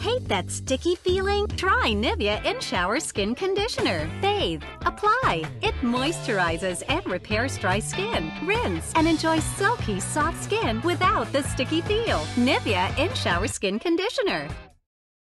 Hate that sticky feeling? Try Nivea In Shower Skin Conditioner. Bathe, apply. It moisturizes and repairs dry skin. Rinse and enjoy silky, soft skin without the sticky feel. Nivea In Shower Skin Conditioner.